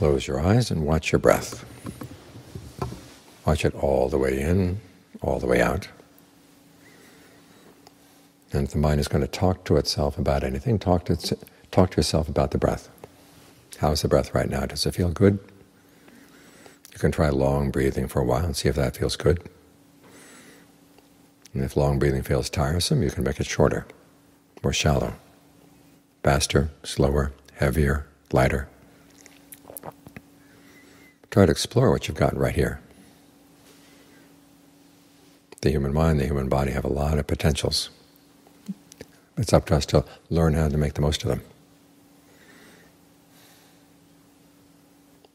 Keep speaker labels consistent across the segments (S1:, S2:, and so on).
S1: close your eyes and watch your breath. Watch it all the way in, all the way out. And if the mind is going to talk to itself about anything, talk to, talk to yourself about the breath. How's the breath right now? Does it feel good? You can try long breathing for a while and see if that feels good. And if long breathing feels tiresome, you can make it shorter, more shallow, faster, slower, heavier, lighter. Try to explore what you've got right here. The human mind, the human body have a lot of potentials. It's up to us to learn how to make the most of them.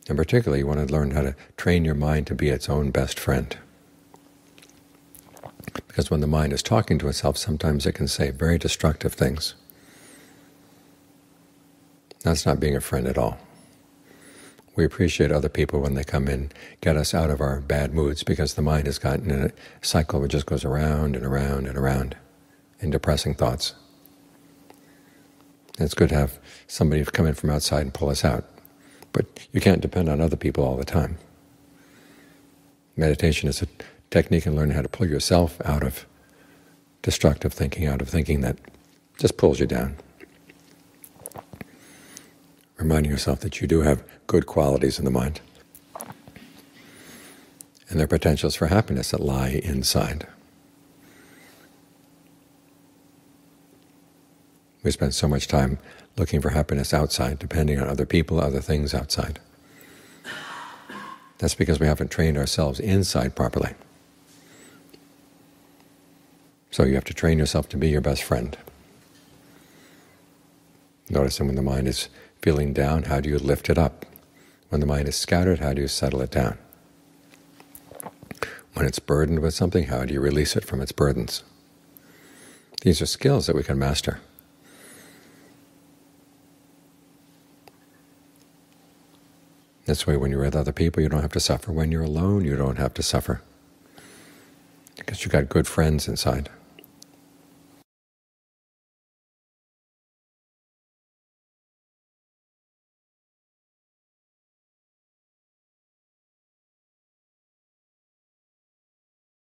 S1: And particularly, you want to learn how to train your mind to be its own best friend. Because when the mind is talking to itself, sometimes it can say very destructive things. That's not being a friend at all. We appreciate other people when they come in, get us out of our bad moods, because the mind has gotten in a cycle that just goes around and around and around in depressing thoughts. And it's good to have somebody come in from outside and pull us out. But you can't depend on other people all the time. Meditation is a technique in learning how to pull yourself out of destructive thinking, out of thinking that just pulls you down reminding yourself that you do have good qualities in the mind. And there are potentials for happiness that lie inside. We spend so much time looking for happiness outside, depending on other people, other things outside. That's because we haven't trained ourselves inside properly. So you have to train yourself to be your best friend. Noticing when the mind is feeling down, how do you lift it up? When the mind is scattered, how do you settle it down? When it's burdened with something, how do you release it from its burdens? These are skills that we can master. This way, when you're with other people, you don't have to suffer. When you're alone, you don't have to suffer. Because you've got good friends inside.